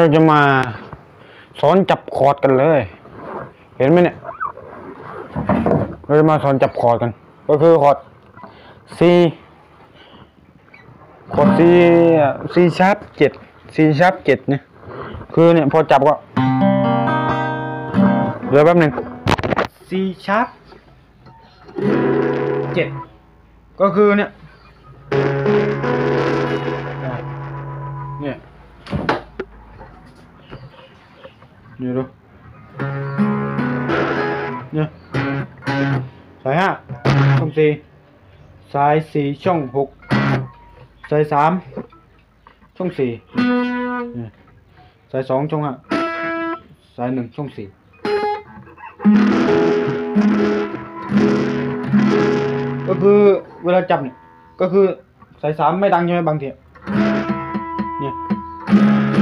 เราจะมาสอนจับคอร์ดกันเลย เห็นไหมเนี่ย เราจะมาสอนจับคอร์ดกัน ก็คือคอร์ด C คอร์ด C C sharp เจ็ด C sharp เจ็ดเนี่ย คือเนี่ยพอจับก็ เดี๋ยวแป๊บหนึ่ง C sharp เจ็ด ก็คือเนี่ย นี่ดูเนี่ยสายห้าช่องสี่สายสี่ช่องหกสายสามช่องสี่เนี่ยสายสองช่องห้าสายหนึ่งช่องสี่ก็คือเวลาจับเนี่ยก็คือสายสามไม่ดังใช่ไหมบางที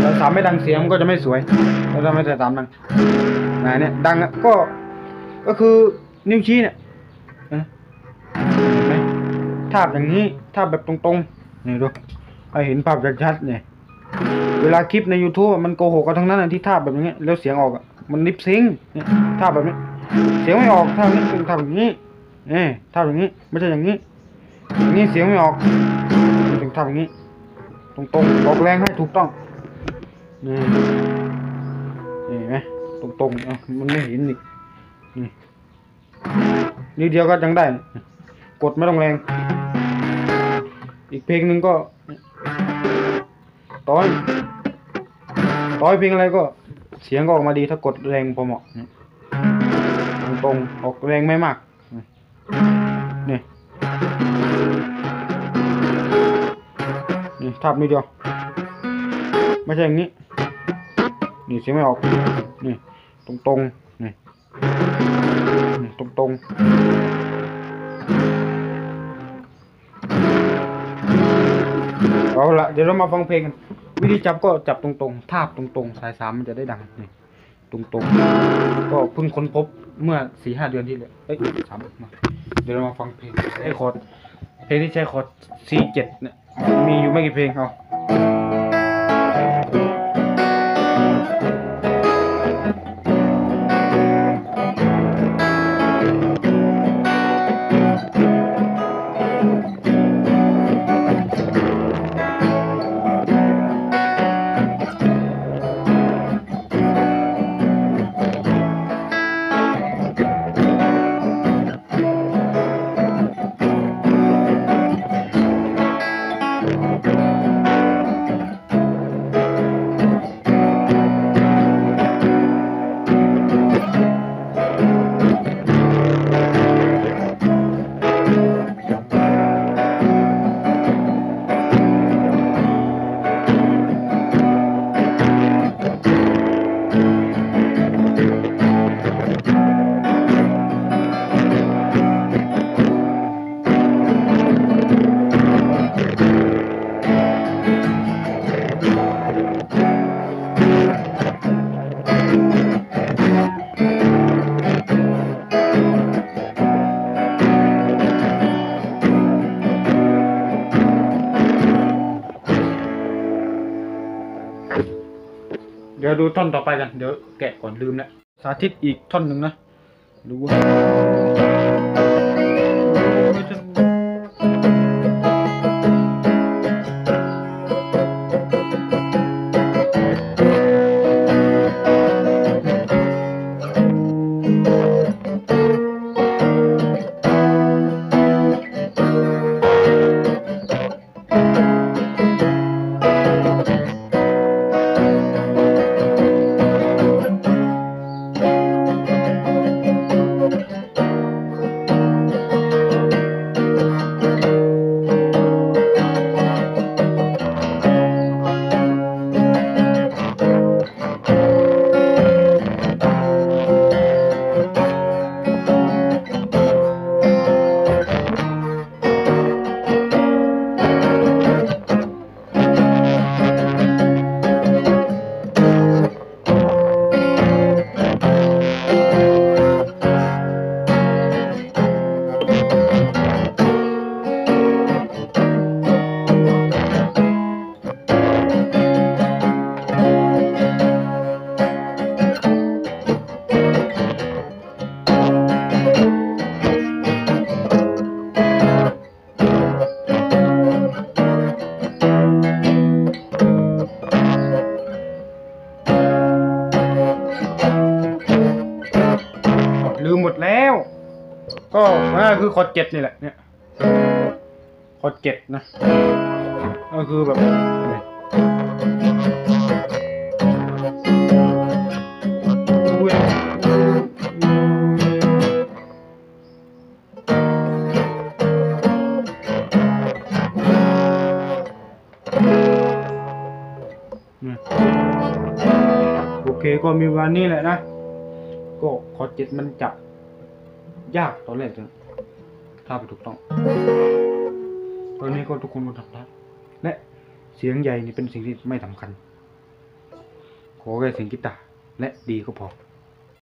สาสามไม่ดังเสียงมันก็จะไม่สวยแล้วทำให้สายสามดังไหนเนี่ยดังก็ก็คือนิ้วชี้เนี่ยเห็นไหมทาบอย่างนี้ทาบแบบตรงๆนี่ดูให้เห็นภาพชัดๆเนี่ยเวลาคลิปใน YouTube มันโกหกกันทั้งนั้นที่ทาบแบบนี้แล้วเสียงออกอะมันลิปซิงเนี่ยทาบแบบนี้ เสียงไม่ออกทาบนี้ต้องทาบอย่างนี้นี่ทาบอย่างนี้ ไม่ใช่อย่างนี้อย่างนี้เสียงไม่ออกต้องทาบอย่างนี้ ตรงๆออกแรงให้ถูกต้อง นี่นี่เห็นไหมตรงตรงๆอะมันไม่เห็นอีกนี่นิดเดียวก็ยังได้ กดไม่ต้องแรง อีกเพลงหนึ่งก็ต้อยต้อยเพลงอะไรก็เสียงก็ออกมาดีถ้ากดแรงพอเหมาะตรงตรงๆออกแรงไม่มากนี่นี่ทับนิดเดียวไม่ใช่อย่างนี้ นี่เสียงไม่ออก นี่ ตรงตรงนี่ตรงตรงเอาละเดี๋ยวเรามาฟังเพลงกัน วิธีจับก็จับตรงตรงทาบตรงตรงสายสามมันจะได้ดัง นี่ตรงตรงก็เพิ่งค้นพบเมื่อสี่ห้าเดือนที่แล้วเอ้ยสามมาเดี๋ยวเรามาฟังเพลงไอ้คอร์ดเพลงที่ใช้คอร์ด C7 เนี่ยมีอยู่ไม่กี่เพลงเอา เดี๋ยวดูท่อนต่อไปกัน เดี๋ยวแกะก่อนลืมแล้วสาธิตอีกท่อนหนึ่งนะ ดูว่า ว่าคือคอร์ดเจ็ดนี่แหละเนี่ยคอร์ดเจ็ดนะ ก็คือแบบโอเคก็มีวันนี้แหละนะ ก็คอร์ดเจ็ดมันจับ ยากตอนแรกเลยถ้าไปถูกต้อง ตอนนี้ก็ทุกคนก็ทำได้และเสียงใหญ่นี่เป็นสิ่งที่ไม่สำคัญ ขอแค่เสียงกีตาร์และดีก็พอ